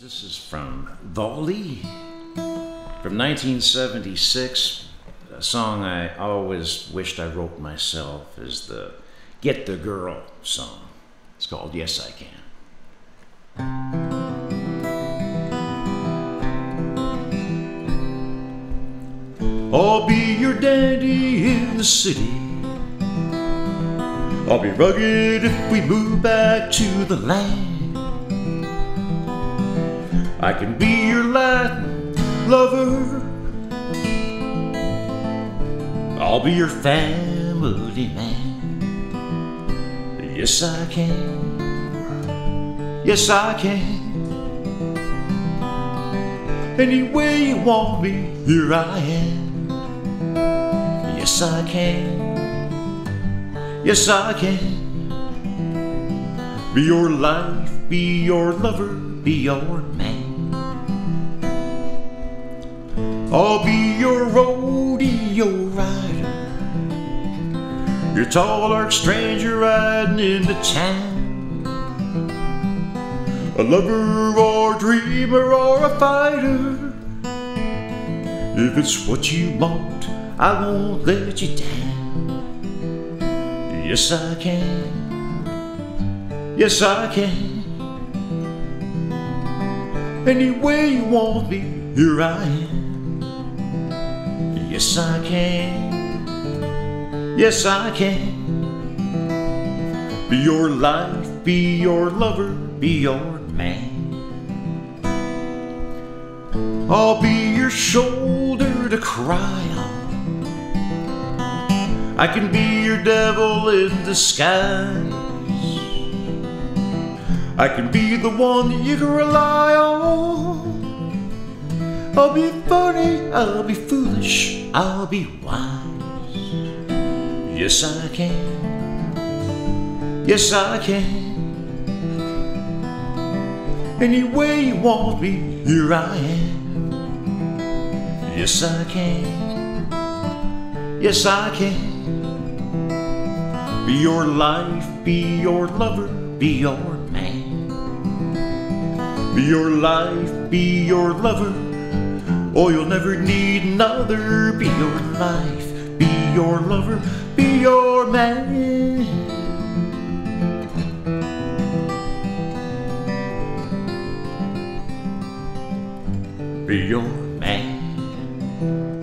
This is from Valdy from 1976. A song I always wished I wrote myself is the Get the Girl song. It's called Yes I Can. I'll be your daddy in the city. I'll be rugged if we move back to the land. I can be your Latin lover. I'll be your family man. Yes, I can. Yes, I can. Any way you want me, here I am. Yes, I can. Yes, I can. Be your life, be your lover, be your man. I'll be your rodeo rider. Your tall, dark stranger riding into town. A lover or a dreamer or a fighter. If it's what you want, I won't let you down. Yes, I can. Yes, I can. Any way you want me, here I am. Yes, I can. Yes, I can. Be your life, be your lover, be your man. I'll be your shoulder to cry on. I can be your devil in disguise. I can be the one that you can rely on. I'll be funny, I'll be foolish, I'll be wise. Yes, I can. Yes, I can. Any way you want me, here I am. Yes, I can. Yes, I can. Be your life, be your lover, be your man. Be your life, be your lover, Oh, you'll never need another. Be your life, be your lover, be your man. Be your man.